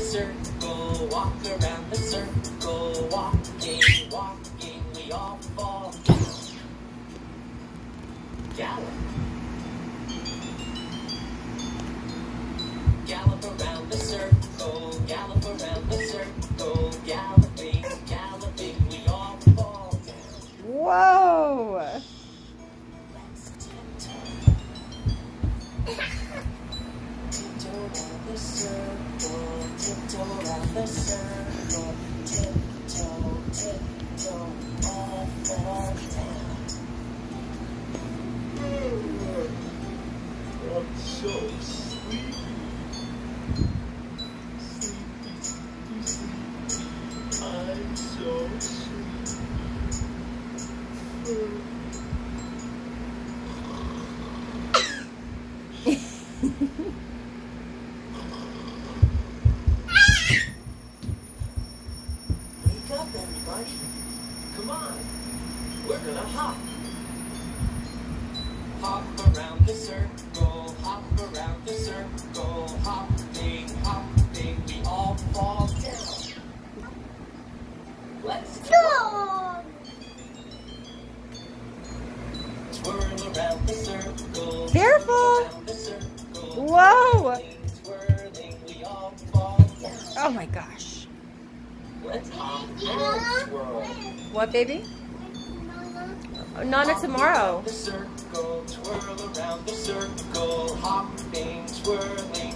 circle, walk around the circle, walking, walking, we all fall. Gallop. Gallop around the circle, gallop around the circle, galloping, galloping, we all fall down. Whoa. The circle, tiptoe around the circle, tiptoe, tiptoe, all fall down. I'm so sleepy. Sleepy, sleepy. I'm mm. so sleepy. Up. Come on. We're gonna hop. Hop around the circle, hop around the circle, hopping, hopping, we all fall down. Let's go. Twirl around the circle. Careful. twirl around the circle, Whoa. Twirling, we all fall down. Oh my gosh. Let's hop twirl. What, baby? Nana tomorrow. The circle, twirl around the circle, hopping, twirling,